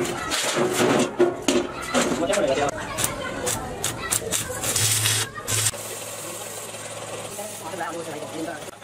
我先把这个掉。应该是滑来，我先来搞。